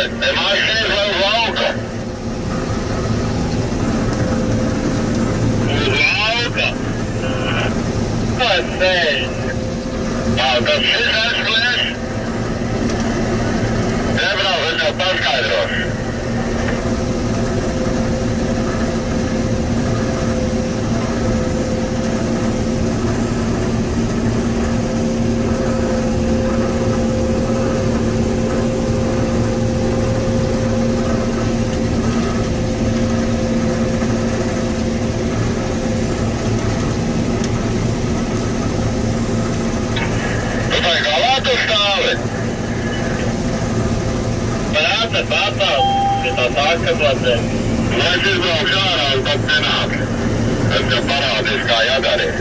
É mais seis Valka. Valka. Passeio. Ah, tas šis aizplēs. Nebrauc, es jau paskaidrošu. Tu se pátat, že ta táka vlaze. Leží za ožára, tak nenák. Jsem se parádiška jadary.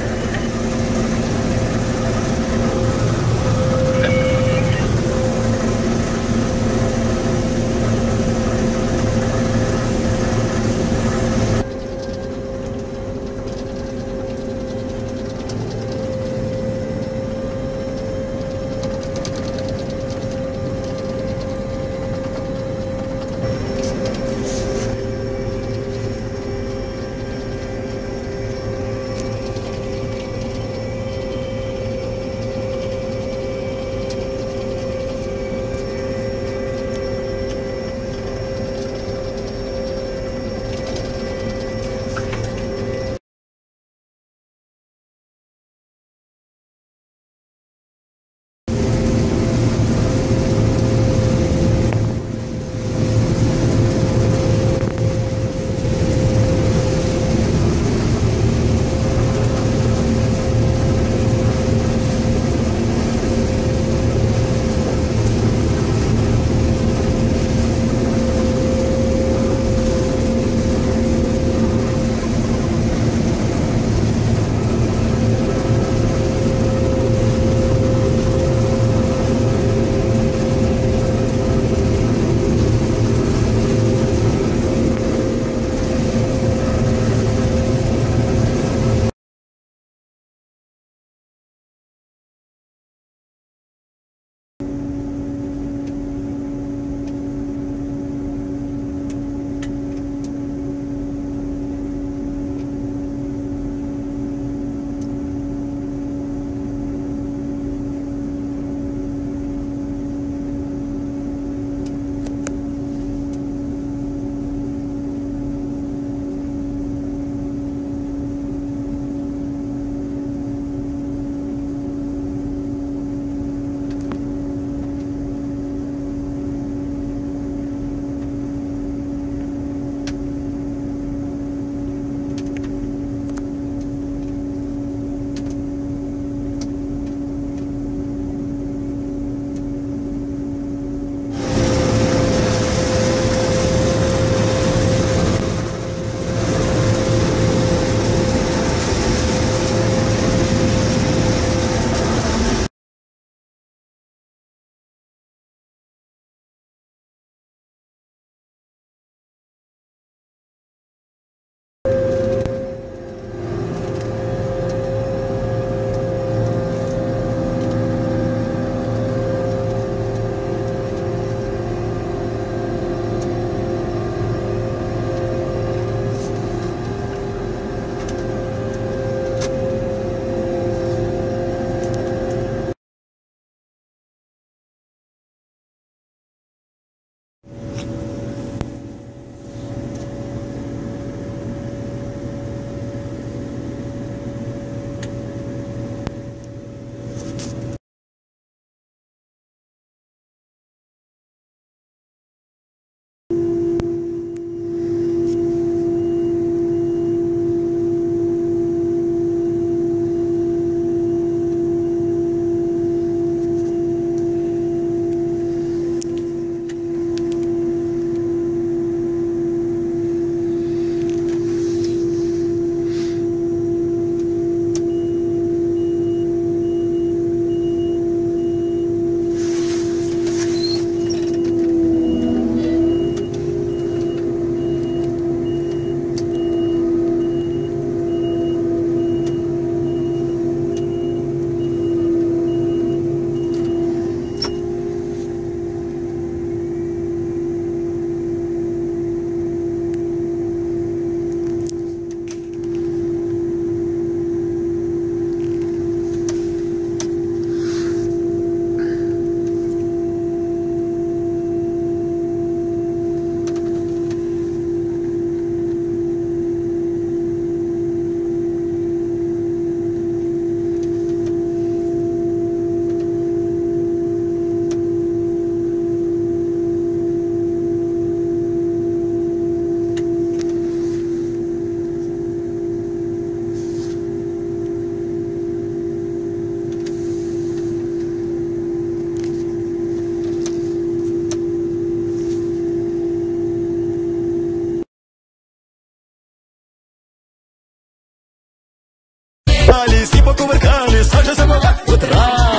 Cali, se for com o Mercalli, só já se vai lá.